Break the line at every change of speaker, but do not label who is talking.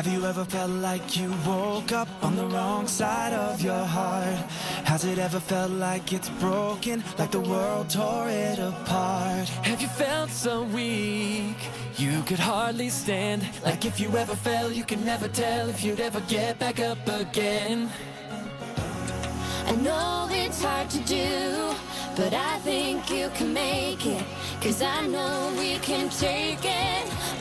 Have you ever felt like you woke up on the wrong side of your heart? Has it ever felt like it's broken, like the world tore it apart?
Have you felt so weak you could hardly stand? Like if you ever fell, you could never tell if you'd ever get back up again.
I know it's hard to do, but I think you can make it. Cause I know we can take it.